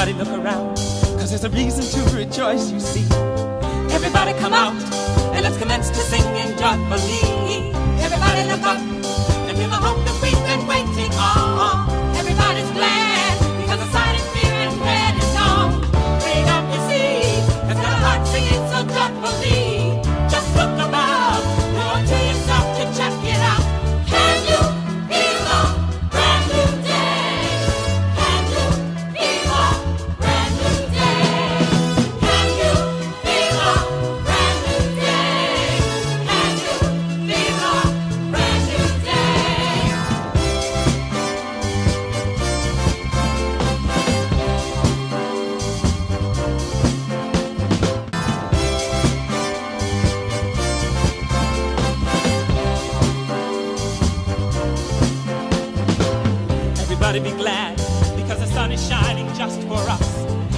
Everybody look around, cause there's a reason to rejoice, you see. Everybody come out, and let's commence to sing and joyfully. Everybody look up. Everybody be glad because the sun is shining just for us.